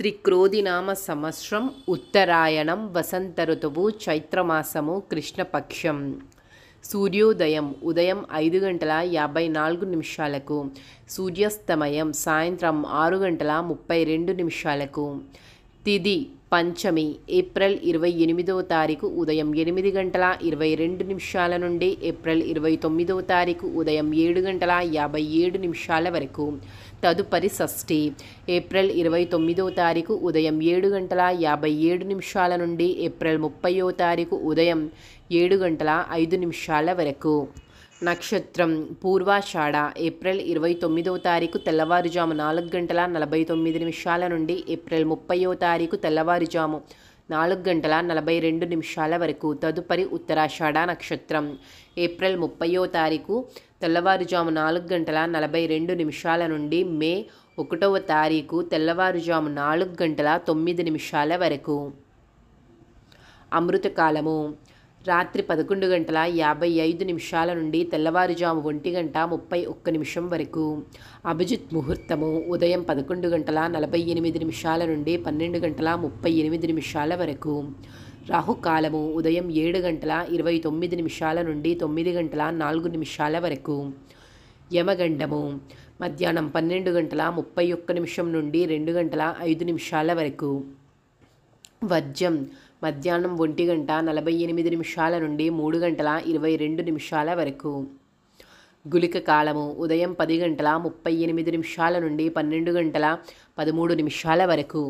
శ్రీ క్రోధినామ సంవత్సరం ఉత్తరాయణం వసంత ఋతువు చైత్రమాసము కృష్ణపక్షం. సూర్యోదయం ఉదయం ఐదు గంటల యాభై నాలుగు నిమిషాలకు సూర్యాస్తమయం సాయంత్రం ఆరు గంటల ముప్పై రెండు నిమిషాలకు. తిది పంచమి ఏప్రిల్ ఇరవై ఎనిమిదవ తారీఖు ఉదయం ఎనిమిది గంటల ఇరవై రెండు నిమిషాల నుండి ఏప్రిల్ ఇరవై తొమ్మిదవ తారీఖు ఉదయం ఏడు గంటల యాభై ఏడు నిమిషాల వరకు. తదుపరి షష్ఠి ఏప్రిల్ ఇరవై తొమ్మిదవ తారీఖు ఉదయం ఏడు గంటల యాభై ఏడు నిమిషాల నుండి ఏప్రిల్ ముప్పైవ తారీఖు ఉదయం ఏడు గంటల ఐదు నిమిషాల వరకు. నక్షత్రం పూర్వాషాఢ ఏప్రిల్ ఇరవై తొమ్మిదవ తారీఖు తెల్లవారుజాము నాలుగు గంటల నలభై తొమ్మిది నిమిషాల నుండి ఏప్రిల్ ముప్పయో తారీఖు తెల్లవారుజాము నాలుగు గంటల నలభై రెండు నిమిషాల వరకు తదుపరి ఉత్తరాషాఢ నక్షత్రం. ఏప్రిల్ ముప్పయో తారీఖు తెల్లవారుజాము నాలుగు గంటల నలభై రెండు నిమిషాల నుండి మే ఒకటవ తారీఖు తెల్లవారుజాము నాలుగు గంటల తొమ్మిది నిమిషాల వరకు. అమృతకాలము రాత్రి పదకొండు గంటల యాభై ఐదు నిమిషాల నుండి తెల్లవారుజాము ఒంటి గంట ముప్పై ఒక్క నిమిషం వరకు. అభిజిత్ ముహూర్తము ఉదయం పదకొండు గంటల నలభై ఎనిమిది నిమిషాల నుండి పన్నెండు గంటల ముప్పై ఎనిమిది నిమిషాల వరకు. రాహుకాలము ఉదయం ఏడు గంటల ఇరవై తొమ్మిది నిమిషాల నుండి తొమ్మిది గంటల నాలుగు నిమిషాల వరకు. యమగండము మధ్యాహ్నం పన్నెండు గంటల ముప్పై ఒక్క నిమిషం నుండి రెండు గంటల ఐదు నిమిషాల వరకు. వర్జం మధ్యాహ్నం ఒంటి గంట నలభై ఎనిమిది నిమిషాల నుండి మూడు గంటల ఇరవై రెండు నిమిషాల వరకు గులిక కాలము ఉదయం పది గంటల ముప్పై ఎనిమిది నిమిషాల నుండి పన్నెండు గంటల పదమూడు నిమిషాల వరకు